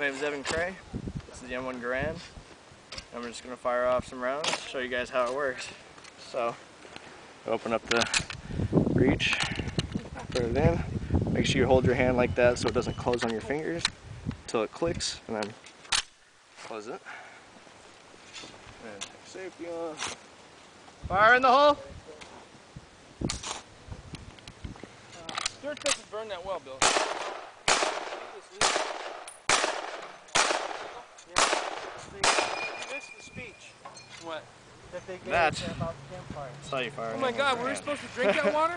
My name is Evan Cray. This is the M1 Garand. I'm just going to fire off some rounds, show you guys how it works. So, open up the breech, put it in. Make sure you hold your hand like that so it doesn't close on your fingers until it clicks, and then close it. And safety on. Fire in the hole! Dirt doesn't burn that well, Bill. That they gave That. us about the campfire. That's how you fire Oh my God, were we Garand. supposed to drink that water?